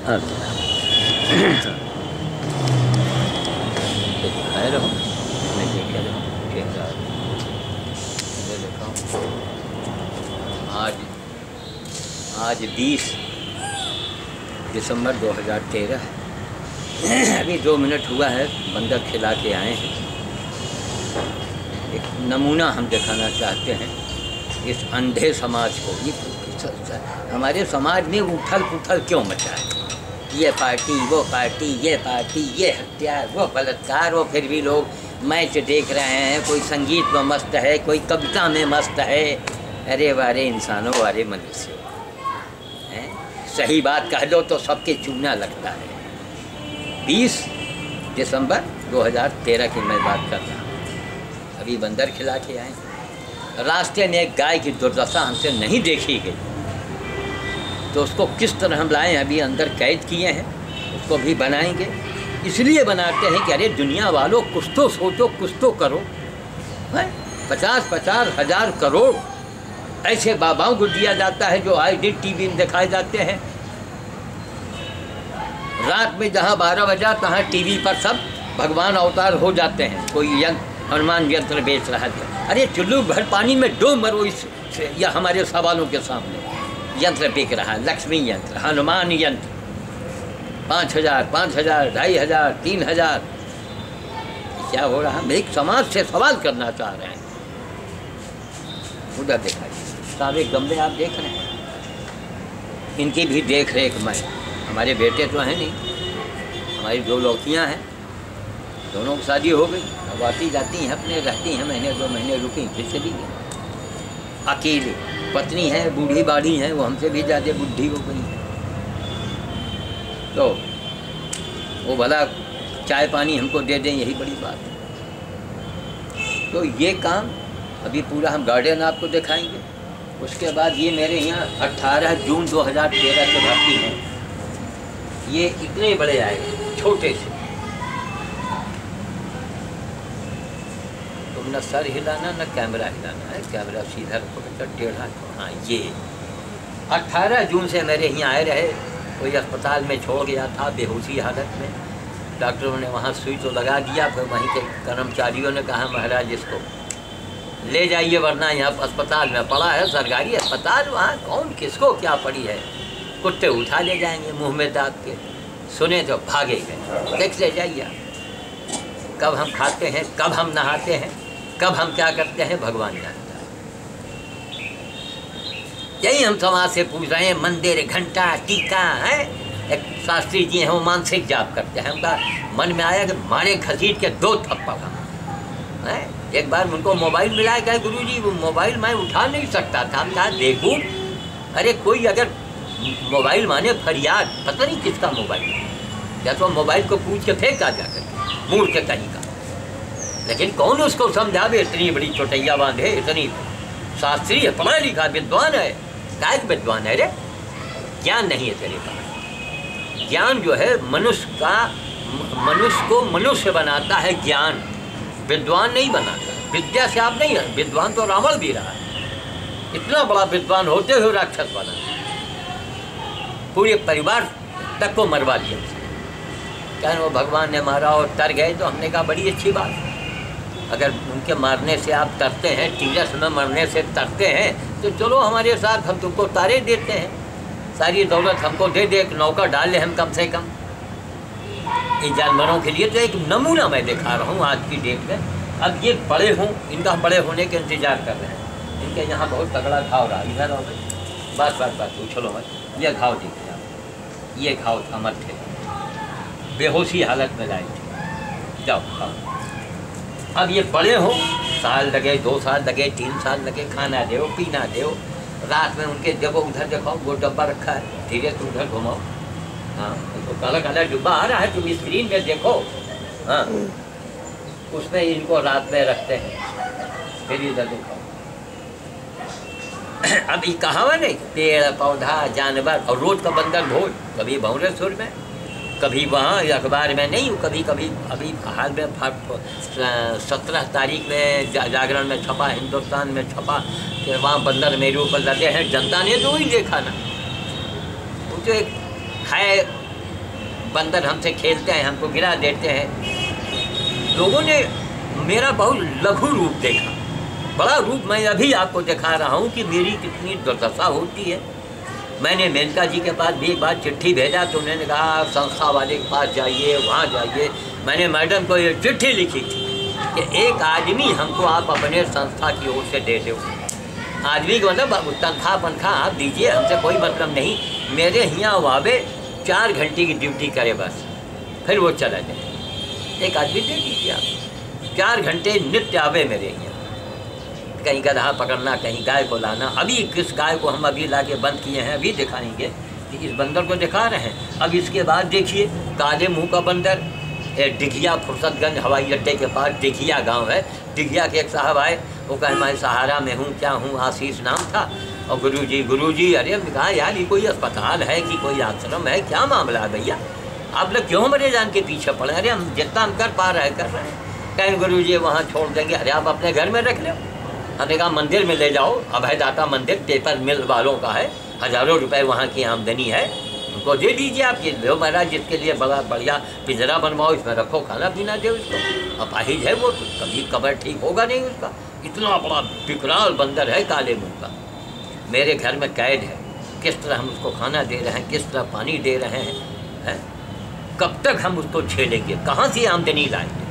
आज आज 20 दिसंबर 2013 अभी दो मिनट हुआ है, बंदर खिला के आए हैं। एक नमूना हम दिखाना चाहते हैं इस अंधे समाज को। ये हमारे समाज में उथल पुथल क्यों मचा है ये पार्टी, वो पार्टी, ये पार्टी, ये हत्या वो बलात्कार, वो फिर भी लोग मैच देख रहे हैं। कोई संगीत में मस्त है, कोई कविता में मस्त है। अरे वारे इंसानों, वारे मनुष्य। हैं? सही बात कह दो तो सबके चूना लगता है। 20 दिसंबर 2013 की मैं बात कर रहा हूँ। अभी बंदर खिला के आए। रास्ते में गाय की दुर्दशा हमसे नहीं देखी गई। तो उसको किस तरह हम लाएँ, अभी अंदर कैद किए हैं, उसको भी बनाएँगे। इसलिए बनाते हैं कि अरे दुनिया वालों, कुछ तो सोचो, कुछ तो करो। है? पचास पचास हज़ार करोड़ ऐसे बाबाओं को दिया जाता है जो आई डी टी में दिखाए जाते हैं। रात में जहाँ बारह बजा तहाँ टीवी पर सब भगवान अवतार हो जाते हैं। कोई यंत्र हनुमान यंत्र बेच रहा है। अरे चुल्लू भर पानी में डो मरो इस, या हमारे सवालों के सामने। यंत्र बिक रहा है लक्ष्मी यंत्र, हनुमान यंत्र। पाँच हज़ार पाँच हज़ार, ढाई हज़ार, तीन हज़ार। क्या हो रहा? है एक समाज से सवाल करना चाह रहे हैं। उधर दिखाइए। सारे गमले आप देख रहे हैं। इनकी भी देख रेख मैं। हमारे बेटे तो हैं नहीं। हमारी दो लड़कियाँ हैं। दोनों की शादी हो गई। अब आती जाती हैं अपने, रहती हैं महीने, दो महीने रुकी, फिर चली गई। अकेले। पत्नी है, बूढ़ी बाढ़ी है, वो हमसे भी ज़्यादा बुढ़ी हो गई है। तो वो भला चाय पानी हमको दे दें, यही बड़ी बात है। तो ये काम अभी पूरा हम गार्डन आपको दिखाएँगे। उसके बाद ये मेरे यहाँ 18 जून 2013 से भर्ती हैं। ये इतने बड़े आए, छोटे से तुम न सर हिलाना न कैमरा हिलाना है कैमरा सीधा बेटा टेढ़ा हाँ ये। 18 जून से मेरे यहाँ आए रहे, कोई अस्पताल में छोड़ गया था, बेहोशी हालत में। डॉक्टरों ने वहाँ सुई तो लगा दिया, फिर वहीं के कर्मचारियों ने कहा, महाराज, इसको ले जाइए, वरना यहाँ अस्पताल में पड़ा है, सरकारी अस्पताल, वहाँ कौन, किसको, क्या पड़ी है? कुत्ते उठा ले जाएँगे मुँह में दाग के। सुने तो भागे गए। देख ले जाइए। कब हम खाते हैं, कब हम नहाते हैं। कब हम क्या करते हैं, भगवान जानता है। यही हम समाज से पूछ रहे हैं, मंदिर, घंटा, टीका, है? एक शास्त्री जी हैं, वो मानसिक जाप करते हैं। उनका मन में आया कि मारे घसीट के दो थप्पड़ हम है? एक बार उनको मोबाइल मिला है गुरु जी वो मोबाइल मैं उठा नहीं सकता था। हम कहा, देखूँ। अरे, कोई अगर मोबाइल माने फरियाद, पता नहीं किसका मोबाइल। या तो मोबाइल को पूछ के फेंक जाकर मूड के तरीका। लेकिन कौन उसको समझावे इतनी बड़ी चौटैया बांधे? इतनी शास्त्री है पढ़ा लिखा, विद्वान है। गायक विद्वान है रे। ज्ञान नहीं है तेरे पास। ज्ञान जो है, मनुष्य का, मनुष्य को मनुष्य बनाता है ज्ञान। विद्वान नहीं बनाता। विद्या से आप नहीं है विद्वान तो रावण भी रहा है। इतना बड़ा विद्वान होते हुए राक्षस बना। पूरे परिवार तक को मरवा दिया। क्या वो भगवान ने मारा और तर गए तो हमने कहा, बड़ी अच्छी बात अगर उनके मारने से आप तरते हैं टीरस में मरने से तरते हैं तो चलो हमारे साथ हम तुमको तारे देते हैं। सारी दौलत हमको दे दे, एक नौका डाल ले हम कम से कम। इन जानवरों के लिए तो एक नमूना मैं दिखा रहा हूँ आज की डेट में। अब ये बड़े हों, इनका बड़े होने के इंतज़ार कर रहे हैं। इनके यहाँ बहुत तगड़ा घाव रहा, इधर आओ भाई। बस बस बस उछलो मत। ये घाव दिख रहा ये घाव अमर थे। बेहोशी हालत में लाए थे। जाओ, खाओ। अब ये बड़े हो, साल लगे, दो साल लगे, तीन साल लगे, खाना दो पीना दो रात में उनके देखो उधर देखो वो डब्बा रखा है, धीरे से उधर घुमाओ। हाँ तो काला काला डिब्बा आ रहा है, तुम स्क्रीन में देखो। हाँ उसमें इनको रात में रखते हैं, फिर इधर देखो। अब ये कहावा नहीं पेड़, पौधा, जानवर और रोज का बंदर भोज कभी भौरे सुर में? कभी वहाँ अखबार में नहीं कभी कभी अभी हाल में सत्रह तारीख में जा, जागरण में छपा हिंदुस्तान में छपा कि वहाँ बंदर मेरे ऊपर लगे हैं जनता ने तो ही देखा ना। वो तो एक है बंदर हमसे खेलते हैं हमको गिरा देते हैं। लोगों ने मेरा बहुत लघु रूप देखा। बड़ा रूप मैं अभी आपको दिखा रहा हूँ कि मेरी कितनी दुर्दशा होती है। मैंने मेनका जी के पास भी एक बार चिट्ठी भेजा तो उन्होंने कहा संस्था वाले के पास जाइए, वहाँ जाइए। मैंने मैडम को ये चिट्ठी लिखी थी कि एक आदमी हमको आप अपने संस्था की ओर से दे दो। आदमी को मतलब तनख्वाह वनख्वाह आप दीजिए, हमसे कोई मतलब नहीं। मेरे यहाँ वावे चार घंटे की ड्यूटी करे बस, फिर वो चला जाए। एक आदमी दे दीजिए आप। चार घंटे नित्य आवे मेरे यहाँ कहीं गधा पकड़ना, कहीं गाय को लाना, अभी किस गाय को हम अभी ला के बंद किए हैं, अभी दिखाएँगे कि इस बंदर को दिखा रहे हैं। अब इसके बाद देखिए, काले मुँह का बंदर डिघिया फुर्सतगंज हवाई अड्डे के पास डिघिया गाँव है। डिघिया के एक साहब आए, वो कहे, मैं सहारा में हूँ, क्या हूँ? आशीष नाम था। और गुरु जी गुरु जी अरे कहा, यार, ये कोई अस्पताल है कि कोई आश्रम है? क्या मामला है भैया? आप लोग क्यों मरे जान के पीछे पड़े अरे, हम जितना हम कर पा रहे कर रहे हैं। कहें गुरु जी वहाँ छोड़ देंगे। अरे, आप अपने घर में रख लो। हमने कहा, मंदिर में ले जाओ। अभयदाता मंदिर पेपर मिल वालों का है। हज़ारों रुपए वहाँ की आमदनी है। उनको दे दीजिए आप, ये लो महाराज, जिसके लिए बड़ा बढ़िया पिंजरा बनवाओ, इसमें रखो, खाना पीना दे उसको अपाहिज है वो तो कभी कबर ठीक होगा नहीं उसका। इतना बड़ा विकराल बंदर है काले मुँह का। मेरे घर में कैद है। किस तरह हम उसको खाना दे रहे हैं, किस तरह पानी दे रहे हैं, है? कब तक हम उसको छेड़ेंगे? कहाँ से आमदनी लाएँगे?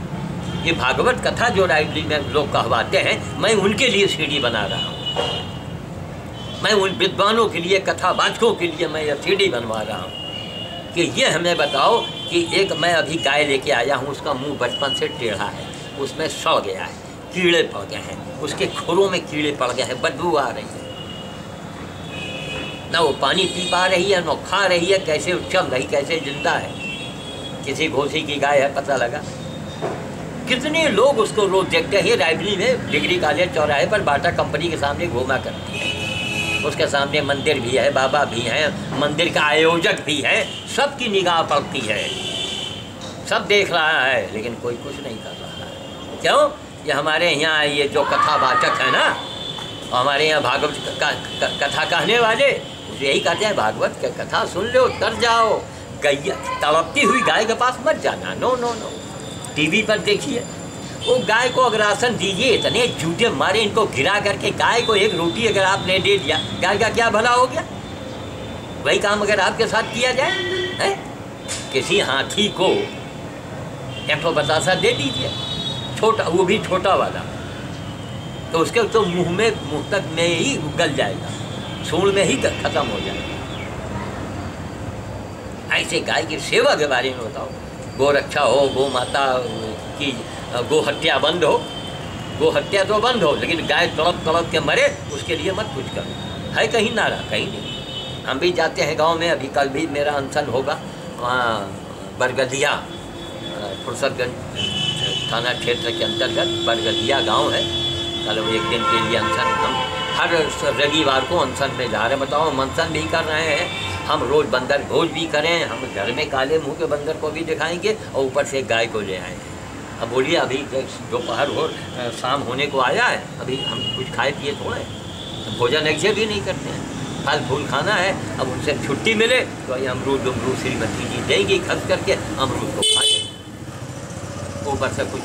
ये भागवत कथा जो राइडली में लोग कहवाते हैं, मैं उनके लिए सीढ़ी बना रहा हूँ। मैं उन विद्वानों के लिए कथा वाचकों के लिए मैं यह सीढ़ी बनवा रहा हूँ कि ये हमें बताओ कि एक मैं अभी गाय लेके आया हूँ, उसका मुँह बचपन से टेढ़ा है, उसमें सौ गया है, कीड़े पड़ गए हैं, उसके खुरों में कीड़े पड़ गए हैं, बदबू आ रही है। ना वो पानी पी पा रही है, ना खा रही है, कैसे चल रही, कैसे ज़िंदा है। किसी घोसी की गाय है, पता लगा। कितने लोग उसको रोज देखते हैं रायबरी में डिग्री कॉलेज चौराहे पर बाटा कंपनी के सामने घूमा करती है। उसके सामने मंदिर भी है बाबा भी हैं मंदिर का आयोजक भी है सबकी निगाह पड़ती है। सब देख रहा है लेकिन कोई कुछ नहीं कर रहा है। क्यों? ये हमारे यहाँ ये जो कथावाचक है ना हमारे यहाँ भागवत का, कथा कहने वाले यही कहते हैं भागवत का कथा सुन लो तर जाओ। गैया तड़पती हुई गाय के पास मत जाना। नो नो नो टीवी पर देखिए वो गाय को अगर आसन दीजिए, इतने जूते मारे इनको गिरा करके गाय को एक रोटी अगर आपने दे दिया, गाय का क्या भला हो गया? वही काम अगर आपके साथ किया जाए, है? किसी हाथी को एक बतासा दे दीजिए। छोटा, वो भी छोटा वाला। तो उसके तो मुँह में, मुँह तक में ही गल जाएगा। सूढ़ में ही खत्म हो जाएगा। ऐसे गाय की सेवा के बारे में बताओ। गो रक्षा हो गो माता की गो हत्या बंद हो। गो हत्या तो बंद हो, लेकिन गाय तड़प तड़प के मरे, उसके लिए मत कुछ करो। है कहीं नारा, कहीं नहीं। हम भी जाते हैं गाँव में, अभी कल भी मेरा अनशन होगा। वहाँ, बरगदिया फुर्सतगंज, थाना क्षेत्र के अंतर्गत बरगदिया गाँव है। कल वो एक दिन के लिए अनशन, हम हर रविवार को अनशन में जा रहे हैं। बताओ, हम अनशन भी कर रहे हैं। हम रोज़ बंदर भोज भी करें, हम घर में काले मुँह के बंदर को भी दिखाएँगे और ऊपर से गाय को ले आएँगे। अब बोलिए, अभी दोपहर हो शाम होने को आया है, अभी हम कुछ खाए पिए थोड़े तो भोजन एक भी नहीं करते हैं। फल फूल खाना है, अब उनसे छुट्टी मिले तो ये अमरूद अमरूद श्रीमती जी देंगी खर्च करके, अमरूद को खा लें ऊपर से कुछ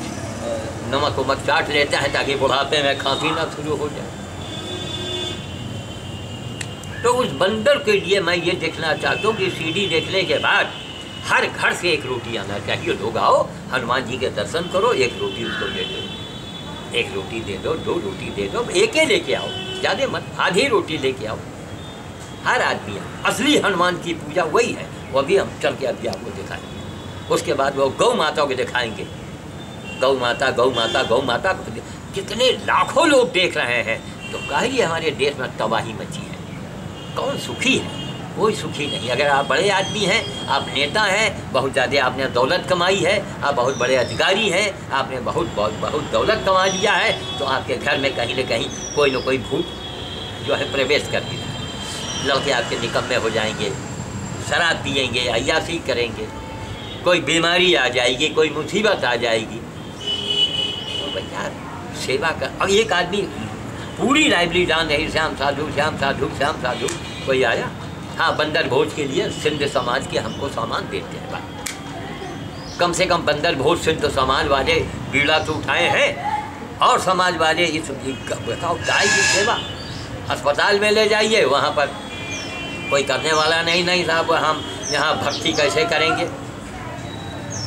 नमक उमक चाट लेते हैं ताकि बुढ़ापे में खांसी ना शुरू हो जाए। तो उस बंदर के लिए मैं ये देखना चाहता हूँ कि सीढ़ी देखने के बाद हर घर से एक रोटी आना चाहिए। लोग आओ, हनुमान जी के दर्शन करो, एक रोटी उसको दे दो। एक रोटी दे दो दो रोटी दे दो, एक ही लेके आओ। ज़्यादा मत, आधी रोटी लेके आओ। हर आदमी, असली हनुमान की पूजा वही है। वो भी हम चल के अभी आपको दिखाएँगे। उसके बाद वो गौ माता को दिखाएँगे। गौ माता गौ माता गौ माता। कितने लाखों लोग देख रहे हैं। तो कहिए हमारे देश में तबाही मची कौन सुखी है? कोई सुखी नहीं। अगर आप बड़े आदमी हैं, आप नेता हैं, बहुत ज़्यादा आपने दौलत कमाई है, आप बहुत बड़े अधिकारी हैं, आपने बहुत बहुत बहुत दौलत कमा लिया है तो आपके घर में कहीं ना कहीं कोई ना कोई भूत जो है प्रवेश कर दिया लड़के आपके निकम्मे हो जाएँगे, शराब पियेंगे, अयासी करेंगे। कोई बीमारी आ जाएगी, कोई मुसीबत आ जाएगी। तो भैया सेवा कर। अब एक आदमी पूरी लाइब्रेरी जान रही, श्याम साधु श्याम साधु श्याम साधु। कोई आया? हाँ बंदर भोज के लिए सिंध समाज के हमको सामान देते हैं बात कम से कम बंदर भोज तो समाज वाले बीड़ा तो उठाए हैं, और समाज वाले इस बताओ, गाय की सेवा। अस्पताल में ले जाइए, वहाँ पर कोई करने वाला नहीं नहीं साहब, हम यहाँ भर्ती कैसे करेंगे?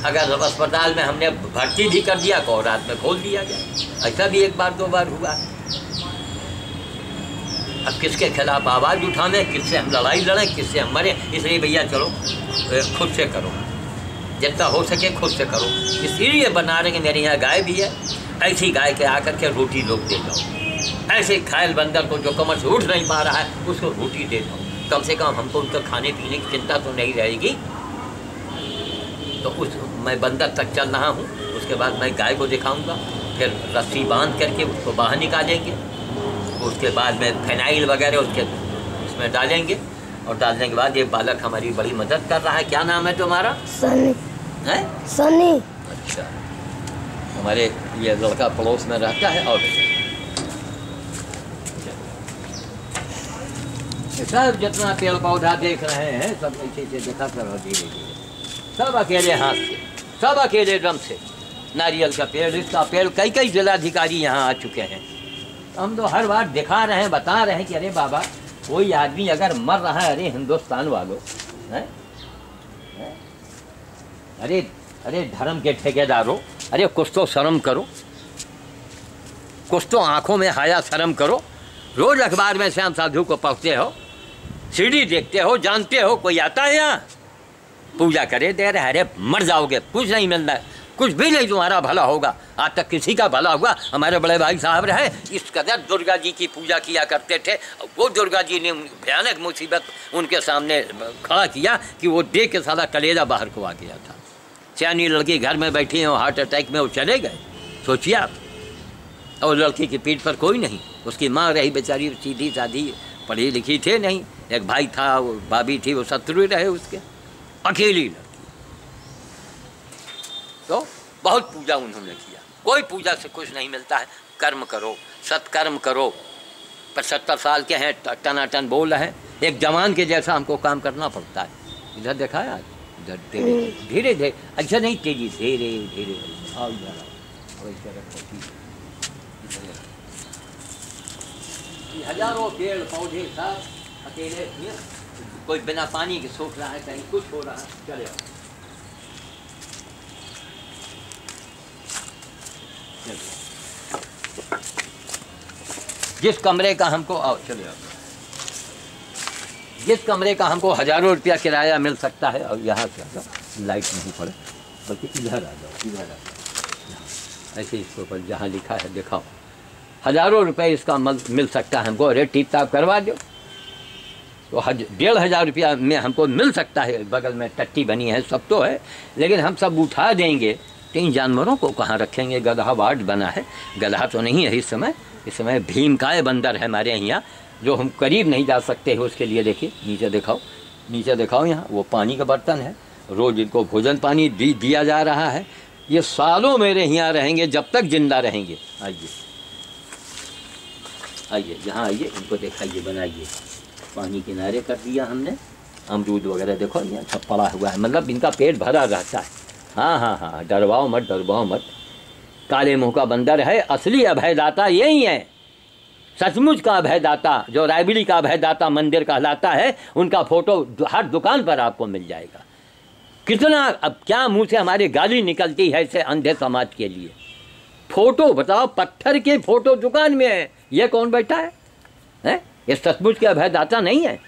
अगर अस्पताल में हमने भर्ती भी कर दिया तो रात में खोल दिया जाए ऐसा भी एक बार, दो बार हुआ। अब किसके खिलाफ आवाज़ उठाने, किससे हम लड़ाई लड़ें, किससे हम मरें, इसलिए भैया चलो खुद से करो। जितना हो सके खुद से करो। इसीलिए बना रहे कि मेरे यहाँ गाय भी है। ऐसी गाय के आकर के रोटी लोग दे जाओ ऐसे खायल बंदर को जो कमर से उठ नहीं पा रहा है, उसको रोटी दे दो। कम से कम हमको उनका खाने पीने की चिंता तो नहीं रहेगी। तो उस, मैं बंदर तक चल रहा हूँ। उसके बाद मैं गाय को दिखाऊँगा। फिर रस्सी बाँध करके उसको बाहर निकालेंगे। उसके बाद में फिनाइल वगैरह उसके उसमें डालेंगे। और डालने के बाद ये बालक हमारी बड़ी मदद कर रहा है। क्या नाम है तुम्हारा? सनी। है? सनी। अच्छा। हमारे ये लड़का पड़ोस में रहता है और सब जितना पेड़ पौधा देख रहे हैं सब ऐसे ऐसे देखा करो धीरे धीरे सब अकेले हाथ से सब अकेले ड्रम से। नारियल का पेड़ इसका पेड़ कई कई जिलाधिकारी यहाँ आ चुके हैं। हम तो हर बार दिखा रहे हैं, बता रहे हैं कि अरे बाबा, कोई आदमी अगर मर रहा है, अरे हिंदुस्तान वालों, हैं? अरे अरे धर्म के ठेकेदारों, अरे कुछ तो शर्म करो, कुछ तो आँखों में हाया शर्म करो। रोज अखबार में श्याम साधु को पढ़ते हो, सीढ़ी देखते हो, जानते हो, कोई आता है यहाँ? पूजा करे, दे रहे अरे मर जाओगे, कुछ नहीं मिलना है कुछ भी नहीं तुम्हारा भला होगा। आज तक किसी का भला हुआ, हमारे बड़े भाई साहब रहे, इस कदर दुर्गा जी की पूजा किया करते थे वो दुर्गा जी ने भयानक मुसीबत उनके सामने खड़ा किया कि वो देख के सारा कलेजा बाहर को आ गया था। सियानी लड़की घर में बैठी है, हार्ट अटैक में, वो चले गए। सोचिए आप, और लड़की की पीठ पर कोई नहीं, उसकी माँ रही बेचारी, सीधी साधी, पढ़ी लिखी थे नहीं। एक भाई था, वो भाभी थी, वो शत्रु रहे उसके। अकेली लड़की। तो बहुत पूजा उन्होंने किया। कोई पूजा से कुछ नहीं मिलता है। कर्म करो सत्कर्म करो। पचहत्तर साल के हैं टनाटन बोल रहे हैं। एक जवान के जैसा हमको काम करना पड़ता है। इधर देखा है इधर धीरे धीरे धीरे अच्छा नहीं तेज़ी धीरे धीरे। आओ इधर आओ। इधर हज़ारों पेड़ पौधे सब अकेले कोई बिना पानी के सूख रहा है कहीं कुछ हो रहा है चले चलिए। जिस कमरे का हमको आओ चले आओ। जिस कमरे का हमको हज़ारों रुपया किराया मिल सकता है और यहाँ से लाइट नहीं पड़े बल्कि इधर आ जाओ इधर आ जाओ। ऐसे इसके ऊपर जहाँ लिखा है दिखाओ। हज़ारों रुपए इसका मल, मिल सकता है हमको अरे टीप टाप करवा दो तो हज डेढ़ हज़ार रुपया में हमको मिल सकता है बगल में टट्टी बनी है सब तो है लेकिन हम सब उठा देंगे। तो इन जानवरों को कहाँ रखेंगे? गधा वार्ड बना है। गधा तो नहीं है इस समय। इस समय भीमकाय बंदर है हमारे यहाँ, जो हम करीब नहीं जा सकते हैं उसके लिए देखिए। नीचे दिखाओ। नीचे दिखाओ यहाँ, वो पानी का बर्तन है। रोज़ इनको भोजन पानी दिया जा रहा है। ये सालों मेरे यहाँ रहेंगे, जब तक ज़िंदा रहेंगे। आइए। आइए, यहाँ आइए। इनको दिखाइए, बनाइए। पानी किनारे कर दिया हमने। अमरूद वगैरह देखो, यहाँ सब पड़ा हुआ है। मतलब इनका पेट भरा रहता है। हाँ हाँ हाँ डरवाओ मत डरवाओ मत। काले मुँह का बंदर है असली अभयदाता यही है। सचमुच का अभयदाता जो रायबड़ी का अभयदाता मंदिर कहलाता है उनका फ़ोटो हर दुकान पर आपको मिल जाएगा। कितना अब क्या मुँह से हमारी गाली निकलती है ऐसे अंधे समाज के लिए? फ़ोटो बताओ पत्थर के फ़ोटो दुकान में है। ये कौन बैठा है, है? ये सचमुच के अभयदाता नहीं है?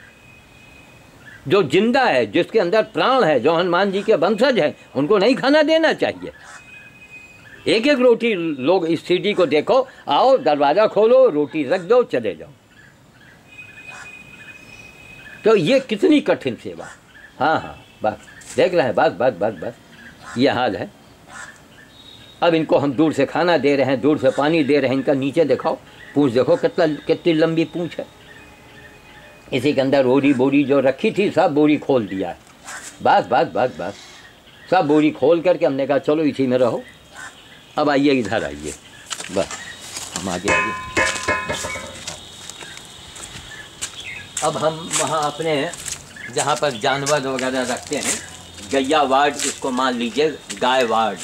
जो ज़िंदा है, जिसके अंदर प्राण है, जो हनुमान जी के वंशज हैं, उनको नहीं खाना देना चाहिए। एक एक रोटी लोग इस सीढ़ी को देखो, आओ, दरवाज़ा खोलो, रोटी रख दो, चले जाओ। तो ये कितनी कठिन सेवा। हाँ हाँ बस, देख रहे हैं, बस बस बस बस, ये हाल है। अब इनको हम दूर से खाना दे रहे हैं, दूर से पानी दे रहे हैं, इनका नीचे दिखाओ पूछ देखो कितना, कितनी लंबी पूछ है। इसी के अंदर बोरी बोरी जो रखी थी, सब बोरी खोल दिया है। बस बस बस बस। सब बोरी खोल करके हमने कहा, चलो इसी में रहो। अब आइए, इधर आइए। बस, हम आगे आइए। अब हम वहाँ अपने, जहाँ पर जानवर वगैरह रखते हैं, गैया वार्ड, इसको मान लीजिए गाय वार्ड?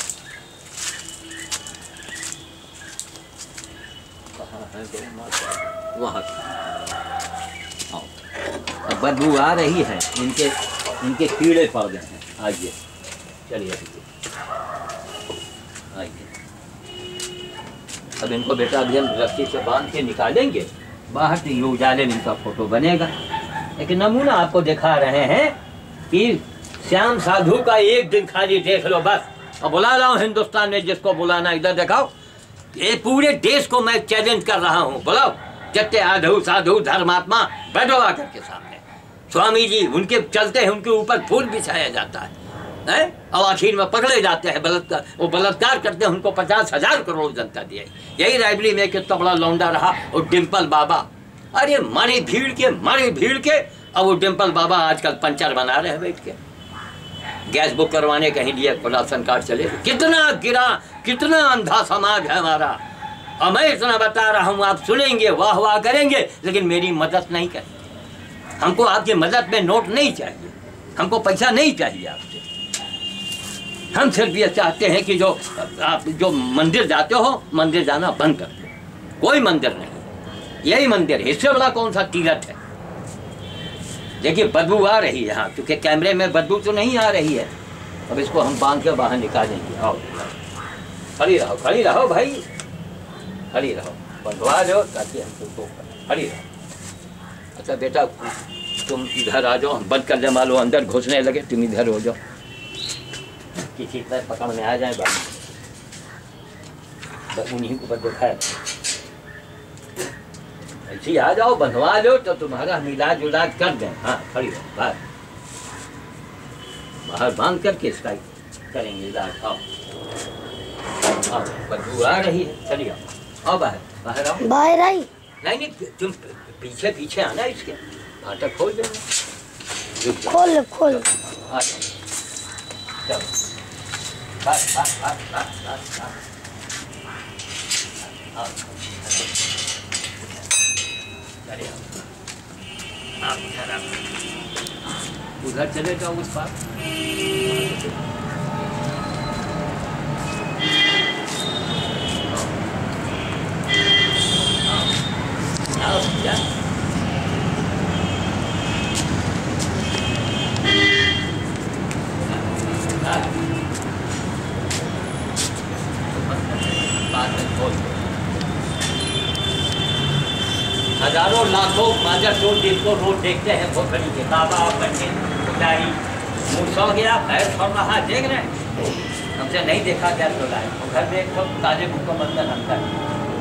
वहाँ। बदबू आ रही है। इनके इनके कीड़े पड़ गए हैं। आइए। चलिए, आइए। अब इनको बेटा अभी हम रस्सी से बाँध के निकालेंगे। बाहर से ये उजाले में इनका फ़ोटो बनेगा। एक नमूना आपको दिखा रहे हैं कि श्याम साधु का एक दिन खाली देख लो बस। अब बुला रहा हूँ हिंदुस्तान में जिसको बुलाना इधर दिखाओ। ये पूरे देश को मैं चैलेंज कर रहा हूँ। बुलाओ। जत्ते आधु साधु, धर्मात्मा बैठो आकर के सामने। स्वामी जी उनके चलते हैं उनके ऊपर फूल बिछाया जाता है? और आखिर में पकड़े जाते हैं बलात्कार वो बलात्कार करते हैं, उनको पचास हज़ार करोड़ जनता दिए। यही रायबली में कितना बड़ा लौंडा रहा और डिम्पल बाबा। अरे, मारे भीड़ के, मारे भीड़ के, अब वो डिम्पल बाबा आजकल पंचर बना रहे हैं बैठ के। गैस बुक करवाने कहीं लिए राशन कार्ड चले। कितना गिरा, कितना अंधा समाज है हमारा। अब मैं इतना बता रहा हूँ, आप सुनेंगे वाह वाह करेंगे, लेकिन मेरी मदद नहीं करेंगे। हमको आपकी मदद में नोट नहीं चाहिए। हमको पैसा नहीं चाहिए आपसे। हम सिर्फ़ ये चाहते हैं कि जो, आप जो मंदिर जाते हो, मंदिर जाना बंद कर दो। कोई मंदिर नहीं। यही मंदिर है। इससे बड़ा कौन सा तीर्थ है? देखिए, बदबू आ रही है। यहाँ क्योंकि कैमरे में बदबू तो नहीं आ रही है। अब इसको हम बाँध के बाहर निकालेंगे। खड़ी रहो खड़ी रहो भाई। खड़ी रहो। बंधवा दो ताकि हम खड़ी रहो। अच्छा बेटा, तुम इधर आ जाओ, बंद कर दे मालो, अंदर घुसने लगे, तुम इधर हो जाओ। किसी तरह पकड़ में आ जाए बात बस उन्हीं को बस दिखाए ऐसे ही आ जाओ, बंधवा लो तो तुम्हारा हम इलाज उलाज कर दें। हाँ खड़ी रहो, बाहर। बाहर बाँध करके इसका करेंगे इलाज। आओ। बदबू आ रही है, चलिए आओ बाहर बाहर आओ। बाहर आई? नहीं नहीं तुम पीछे पीछे आना इसके फाटक खोल देना खोल खोल उधर चले जाओ उस पार आओ जा हज़ारों लाखों माजर जो जिनको रोज देखते हैं खड़ी के बाबा पंडित पुजारी। मुँह सौ गया पैर सौ रहा, देख रहे हैं। हमसे नहीं देखा क्या तो लाए। घर में एक तो ताजे बंधन अंदर।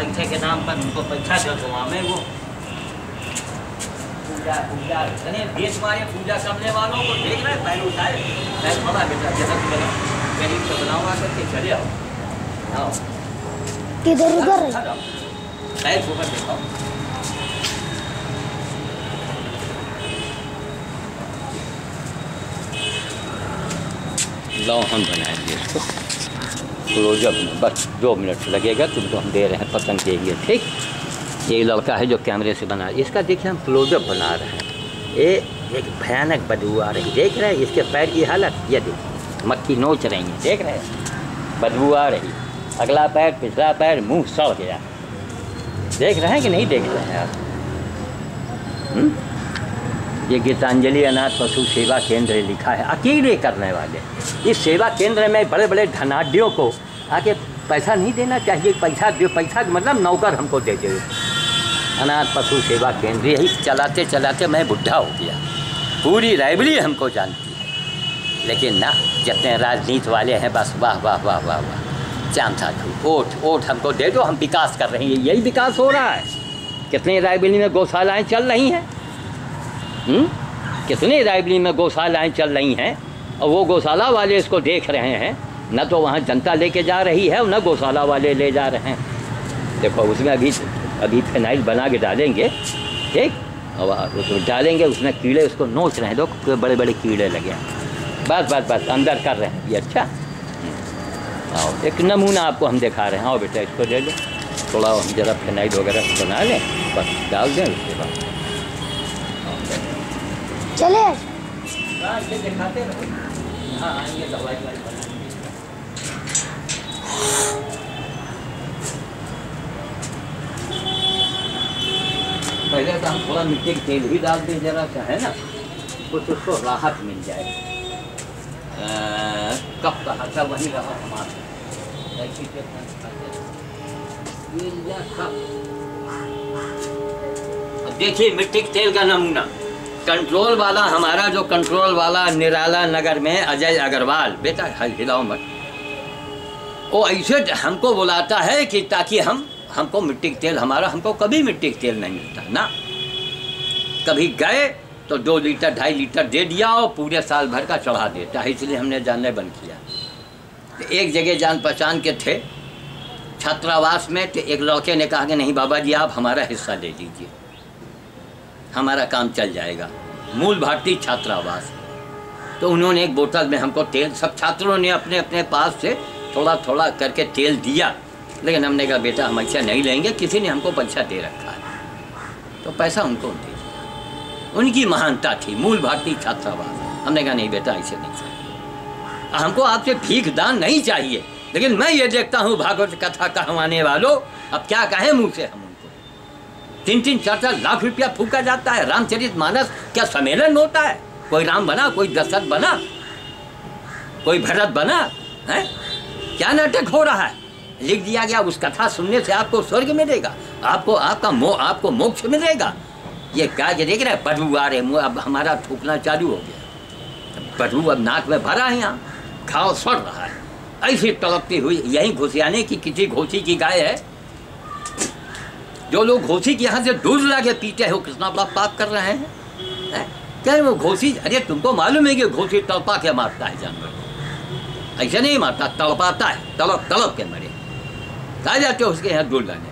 पैसे के नाम पर उनको पैसा जलवावे वो पूजा पूजा इतने देश मारे पूजा करने वालों को देख रहे पैर उठाए। मैं थोड़ा बेटा जगत बनाओ गरीब से बनाओ आकर के चले आओ। आओ। किधर उधर? है पैर ऊपर दिखाओ लाओ हम बनाएँगे इसको। क्लोजअप में बस दो मिनट लगेगा तुमको हम दे रहे हैं पसंद के लिए, ठीक? ये लड़का है जो कैमरे से बना, इसका देखिए हम क्लोजअप बना रहे हैं। ये एक भयानक बदबू आ रही देख रहे हैं इसके पैर की हालत? ये देखिए मक्खी नोच रही है, देख रहे हैं? बदबू आ रही अगला पैर, पिछला पैर, मुँह सड़ गया। देख रहे हैं कि नहीं देख रहे हैं आप? हम्म? ये गीतांजलि अनाथ पशु सेवा केंद्र लिखा है। अकेले करने वाले। इस सेवा केंद्र में बड़े बड़े धनाढ़ियों को आके पैसा नहीं देना चाहिए, पैसा दे, पैसा मतलब नौकर हमको दे दे। अनाथ पशु सेवा केंद्र यही चलाते चलाते मैं बुढ़ा हो गया। पूरी रायबली हमको जानती है। लेकिन ना, जितने राजनीति वाले हैं, बस वाह वाह वाह वाह वाह। चाँद साधु वोट वोट हमको दे दो, हम विकास कर रहे हैं। यही विकास हो रहा है। कितने रायबली में गौशालाएँ चल रही हैं। हम्म? कितने रायबली में गौशालाएँ चल रही हैं और वो गौशाला वाले इसको देख रहे हैं। न तो वहाँ जनता लेके जा रही है और न गौशाला वाले ले जा रहे हैं। देखो, उसमें अभी अभी फिनाइल बना के डालेंगे, ठीक? और उसमें डालेंगे, उसमें कीड़े उसको नोच रहे हैं। देखो बड़े बड़े कीड़े लगे हैं। बस बस बस अंदर कर रहे हैं। ये अच्छा? हम्म। आओ, एक नमूना आपको हम दिखा रहे हैं। आओ बेटा, इसको ले लो। थोड़ा हम जरा फिनाइल वगैरह बना लें। बस, डाल दें उसके बाद। चले। पहले तो हम थोड़ा मिट्टी के तेल भी डाल दें, जरा सा, है ना? कुछ उसको राहत मिल जाए। कब कहा था वही रहा हमारा? कब? देखिए मिट्टी के तेल का नमूना। कंट्रोल वाला, हमारा जो कंट्रोल वाला निराला नगर में अजय अग्रवाल, बेटा, हल- हिलाओ मत। वो ऐसे हमको बुलाता है कि ताकि हम, हमको मिट्टी तेल, हमारा हमको कभी मिट्टी तेल नहीं मिलता, ना। कभी गए तो दो लीटर, ढाई लीटर दे दिया और पूरे साल भर का चढ़ा देता है, इसलिए हमने जानने बंद किया। तो एक जगह जान पहचान के थे, छात्रावास में तो एक लड़के ने कहा कि नहीं बाबा जी आप हमारा हिस्सा ले लीजिए हमारा काम चल जाएगा। मूल भारतीय छात्रावास। तो उन्होंने एक बोतल में हमको तेल, सब छात्रों ने अपने अपने पास से थोड़ा थोड़ा करके तेल दिया। लेकिन हमने कहा, बेटा, हम ऐसा नहीं लेंगे, किसी ने हमको पैसा दे रखा है। तो पैसा उनको दे दिया। उनकी महानता थी, मूल भारतीय छात्रावास। हमने कहा, नहीं बेटा, ऐसे नहीं चाहिए। हमको आपसे भीख दान नहीं चाहिए, लेकिन मैं ये देखता हूँ, भागवत कथा कहवाने वालों। अब क्या कहें मुँह से हम? तीन तीन चार चार लाख रुपया फूका जाता है। रामचरित मानस, क्या सम्मेलन होता है? कोई राम बना, कोई दशरथ बना? कोई भरत बना? है? क्या नाटक हो रहा है? लिख दिया गया उस कथा सुनने से आपको स्वर्ग मिलेगा। आपको, आपका मो, आपको मोक्ष मिलेगा। ये क्या ये देख रहे हैं? बदबू आ रहे अब हमारा थूकना चालू हो गया। बदबू अब नाक में भरा है यहाँ। घाव सड़ रहा है। ऐसी तड़पती हुई, यही घुसियाने की किसी घोसी की गाय है। जो लोग घोसी के यहाँ से दूध ला के पीते हो कितना बड़ा पाप कर रहे हैं? हैं? वो घोसी, अरे तुमको मालूम है कि घोसी तड़पा के मारता है जानवर? ऐसे नहीं मारता, तड़पाता है, तड़प तड़प के मरे। कहा जाते हो उसके यहाँ दूध लाने।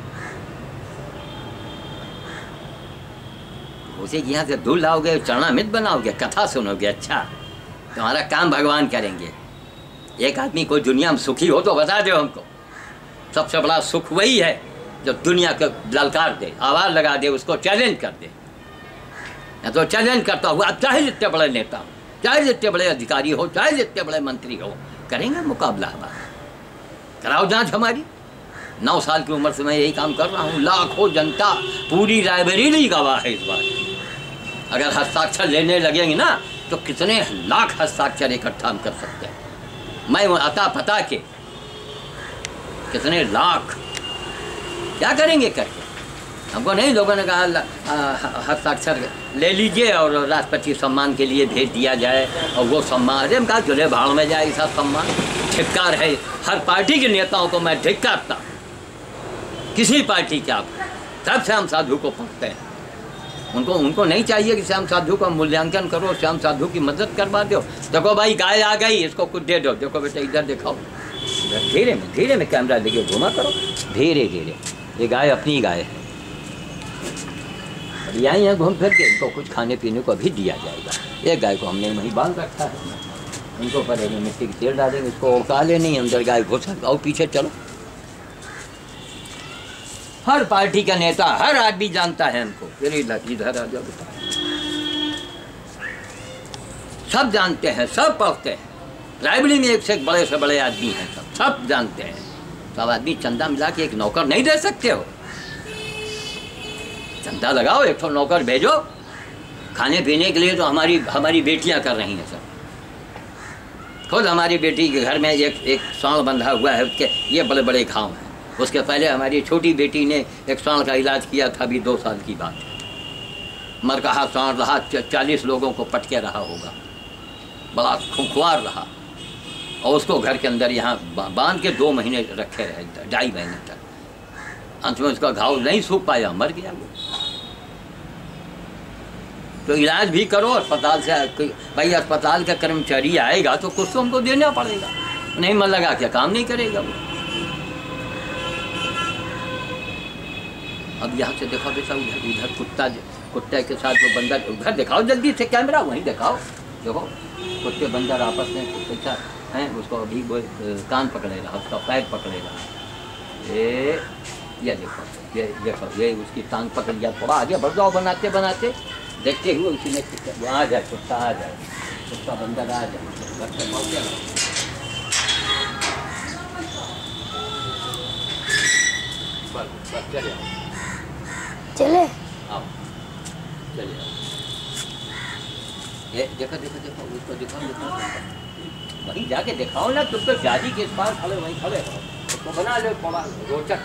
के यहाँ से दूध लाओगे चरणामित बनाओगे, कथा सुनोगे अच्छा। तुम्हारा काम भगवान करेंगे। एक आदमी कोई दुनिया में सुखी हो तो बता दो हमको। सबसे बड़ा सुख वही है। जो दुनिया को ललकार दे, आवाज़ लगा दे, उसको चैलेंज कर दे। या तो चैलेंज करता हुआ चाहे जितने बड़े नेता हो चाहे जितने बड़े अधिकारी हो चाहे जितने बड़े मंत्री हो, करेंगे मुकाबला हमारा। कराओ जाँच हमारी। नौ साल की उम्र से मैं यही काम कर रहा हूँ, लाखों जनता, पूरी लाइब्रेरी गवाह है इस बार। अगर हस्ताक्षर लेने लगेंगे ना तो कितने लाख हस्ताक्षर इकट्ठा हम कर सकते हैं। मैं अता पता के, कितने लाख क्या करेंगे करके? हमको नहीं, लोगों ने कहा हस्ताक्षर ले लीजिए और राष्ट्रपति सम्मान के लिए भेज दिया जाए और वो सम्मान, अरे हम कहा चले भाड़ में जाए ऐसा सम्मान। धिक्कार है, हर पार्टी के नेताओं को मैं धिक्कारता हूँ। किसी पार्टी के आप, तब श्याम साधु को पहुँचते हैं। उनको उनको नहीं चाहिए कि श्याम साधु का मूल्यांकन करो, श्याम साधु की मदद करवा दो। देखो भाई, गाय आ गई, इसको कुछ दे दो। देखो बेटा, इधर दिखाओ। धीरे में धीरे में कैमरा लेके घुमा करो। धीरे धीरे। ये गाय अपनी गाय है। यहाँ यहाँ घूम फिर के इनको कुछ खाने पीने को भी दिया जाएगा। एक गाय को हमने वहीं बाँध रखा है। इनको पहले मिट्टी की तेल डालेंगे, इसको उड़का ले नहीं, अंदर गाय घुस आओ पीछे चलो। हर पार्टी का नेता, हर आदमी जानता है इधर इधर आ जाओ सब जानते हैं, सब पढ़ते हैं। लाइब्रेरी में एक से एक बड़े से बड़े आदमी हैं सब। सब जानते हैं। सब आदमी चंदा मिला के एक नौकर नहीं दे सकते हो। चंदा लगाओ, एक तो नौकर भेजो। खाने पीने के लिए तो हमारी हमारी बेटियाँ कर रही हैं सब। खुद हमारी बेटी के घर में एक एक सांड बंधा हुआ है, उसके, ये बड़े बड़े घाव हैं। उसके पहले हमारी छोटी बेटी ने एक सांड का इलाज किया था, अभी दो साल की बात मर कहा सांड रहा चालीस लोगों को पटके रहा होगा। बड़ा खुंखवार रहा। और उसको घर के अंदर यहाँ बाँध के दो महीने रखे रहे, ढाई महीने तक। अंत में उसका घाव नहीं सूख पाया, मर गया वो। तो इलाज भी करो, अस्पताल से भाई अस्पताल का कर्मचारी आएगा तो कुछ तो हमको देना पड़ेगा। नहीं मन लगा क्या काम नहीं करेगा वो। अब यहाँ से देखो बेटा, उधर उधर कुत्ता कुत्ते के साथ जो बंदर, उधर दिखाओ, जल्दी से कैमरा, वहीं दिखाओ। देखो, कुत्ते बंदर आपस में कुत्ते हैं उसको अभी वो कान पकड़ेगा उसका पैर पकड़ेगा ये ये देखो ये देखो ये उसकी टांग पकड़ लिया थोड़ा आगे बढ़ जाओ बनाते बनाते। देखते हुए उसी ने आ जाए कुत्ता आ जाए कुत्ता बंदर आ जाए बस चले? आओ चले आओ। ये देखो देखो देखो उसको दिखाओ दिखाओ। वहीं जाके दिखाओ ना, तुम तो जाजी के पार खड़े, वहीं खड़े रहो। उसको बना लो थोड़ा रोचक।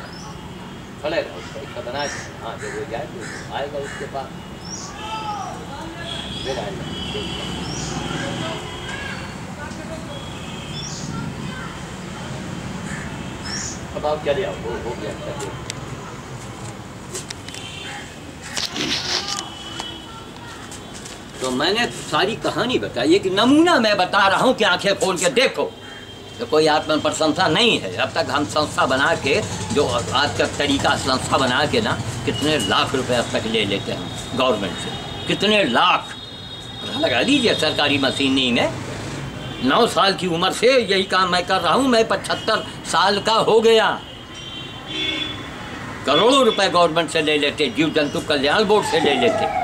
खड़े रहो इसका बना हाँ। जब वो जाए तो आएगा उसके पास। अब आप चले आओ, वो हो गया तो मैंने सारी कहानी बताई एक नमूना मैं बता रहा हूँ कि आँखें खोल के देखो। तो कोई आत्म प्रशंसा नहीं है। अब तक हम संस्था बना के, जो आज का तरीका संस्था बना के ना, कितने लाख रुपए अब तक ले लेते हैं गवर्नमेंट से। कितने लाख? लगा लीजिए सरकारी मशीनी में। नौ साल की उम्र से यही काम मैं कर रहा हूँ, मैं पचहत्तर साल का हो गया। करोड़ों रुपए गवर्नमेंट से ले लेते, जीव जंतु कल्याण बोर्ड से ले लेते।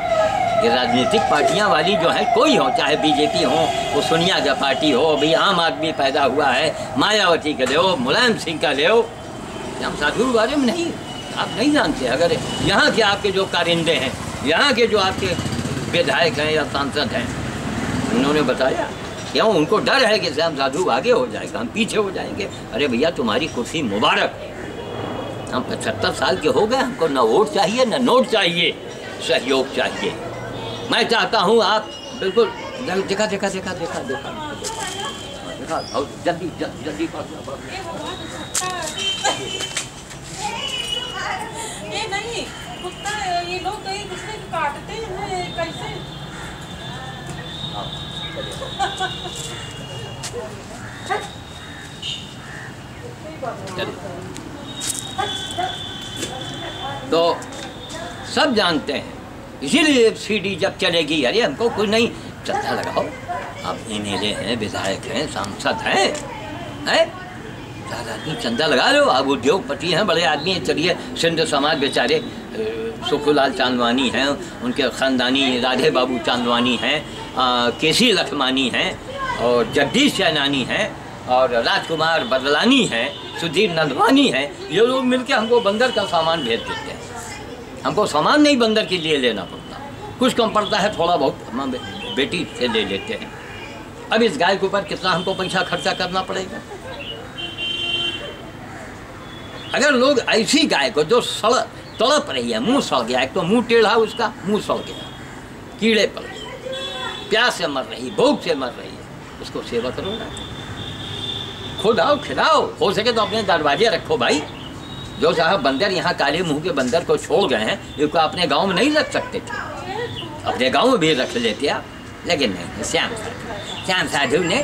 ये राजनीतिक पार्टियाँ वाली जो है, कोई हो, चाहे बीजेपी हो, वो सोनिया का पार्टी हो, अभी आम आदमी पैदा हुआ है, मायावती का ले मुलायम सिंह का ले हम साधु बारे में नहीं, आप नहीं जानते, अगर यहाँ के आपके जो कारिंदे हैं, यहाँ के जो आपके विधायक हैं या सांसद हैं, उन्होंने बताया, क्यों? उनको डर है कि श्याम साधु आगे हो जाएगा, हम पीछे हो जाएँगे। अरे भैया, तुम्हारी कुर्सी मुबारक। हम पचहत्तर साल के हो गए, हमको न वोट चाहिए, न नोट चाहिए, सहयोग चाहिए। मैं चाहता हूँ आप बिल्कुल देखा देखा देखा देखा देखा। देखा और जल्दी जल्दी ये नहीं कुत्ता ये लोग तो एक दूसरे को काटते हैं कैसे। तो सब जानते हैं इसीलिए सीडी जब चलेगी अरे हमको कुछ नहीं। चंदा लगाओ। आप एम हैं विधायक हैं सांसद हैं हैं? आदमी चंदा लगा लो। आप उद्योगपति हैं बड़े आदमी हैं चलिए सिंध समाज बेचारे सुखूलाल चांदवानी हैं उनके ख़ानदानी राधे बाबू चांदवानी हैं अ, केसी लखमानी हैं और जगदीश सैनानी हैं और राजकुमार बदलानी हैं सुधीर नंदवानी हैं। ये लोग मिलकर हमको बंदर का सामान भेज देते हैं। हमको सामान नहीं बंदर के लिए लेना पड़ता। कुछ कम पड़ता है, थोड़ा बहुत। हम बेटी से ले लेते हैं। अब इस गाय के ऊपर कितना हमको पैसा खर्चा करना पड़ेगा? अगर लोग ऐसी गाय को जो सड़, तड़प रही है, मुँह सड़ गया, एक तो मुँह टेढ़ा उसका, मुँह सड़ गया। कीड़े पड़ गए। प्यास से मर रही, भूख से मर रही है। उसको सेवा करो ना। खुद आओ खिलाओ। हो सके तो अपने दरवाजे रखो भाई। जो साहब बंदर यहाँ काले मुँह के बंदर को छोड़ गए हैं, इनको अपने गाँव में नहीं रख सकते थे अपने गाँव में भी रख लेते आप। लेकिन नहीं श्याम साधु श्याम साधु ने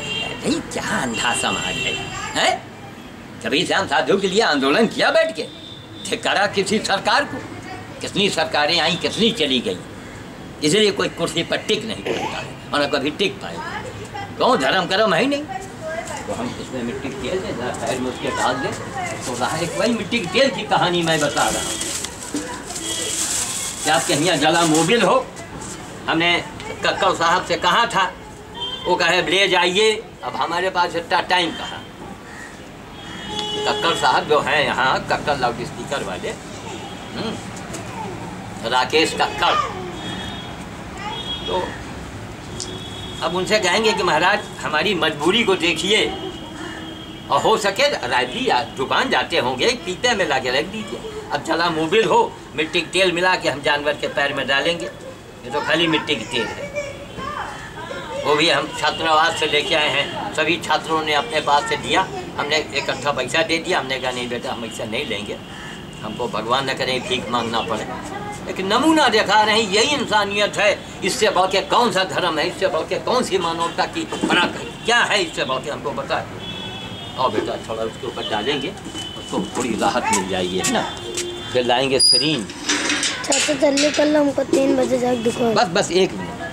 नहीं क्या अंधा समाज है हैं? कभी श्याम साधु के लिए आंदोलन किया बैठ के? धिक्कारा किसी सरकार को? कितनी सरकारें आई, कितनी चली गई? इसलिए कोई कुर्सी पर टिक नहीं पाता और कभी टिक पाएगा। कौन धर्म कर्म ही नहीं। तो हम इसमें मिट्टी के तेल दें पैर में उसके डाल दें तो रहा एक वही मिट्टी के तेल की कहानी मैं बता रहा हूँ। कि आपके यहाँ जला मोबिल हो हमने कक्कड़ साहब से कहा था वो कहे ले जाइए। अब हमारे पास इतना टाइम कहा? कक्कर साहब जो हैं यहाँ कक्कर लाउड स्पीकर वाले हम्म, राकेश कक्कर तो अब उनसे कहेंगे कि महाराज, हमारी मजबूरी को देखिए। और हो सके रायती या दुकान जाते होंगे, पीते में ला के रख दीजिए। अब चला मोबिल हो, मिट्टी के तेल मिला के हम जानवर के पैर में डालेंगे। ये तो खाली मिट्टी की तेल है। वो भी हम छात्रावास से लेके आए हैं। सभी छात्रों ने अपने पास से दिया। हमने इकट्ठा पैसा दे दिया। हमने कहा, नहीं बेटा, हम ऐसा नहीं लेंगे। हमको भगवान न करें भीख मांगना पड़े। एक नमूना दिखा रहे हैं यही इंसानियत है। इससे बढ़ के कौन सा धर्म है? इससे बढ़ के कौन सी मानवता की है क्या है इससे बढ़ के हमको बताए और बेटा थोड़ा उसके ऊपर डालेंगे उसको थोड़ी राहत मिल जाएगी है ना? फिर लाएँगे सरीन चाचा जल्दी कर लो हमको तीन बजे जाके दुकान। बस बस एक मिनट।